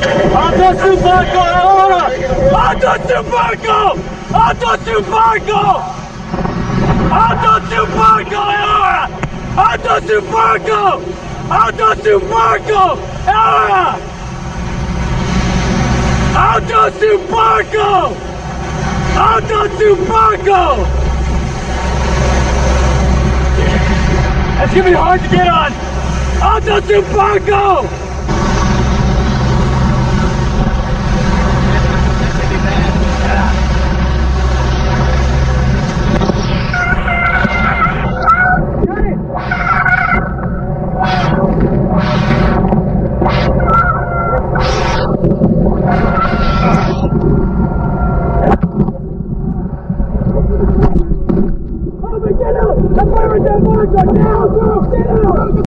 Auto Subaco ahora! Auto Subaco! Auto Subaco! Auto Subaco ahora! Auto Subaco! Auto Subaco ahora! Auto Subaco! Auto Subaco! That's gonna be hard to get on! Auto Subaco! Over, get out! The fire is on now!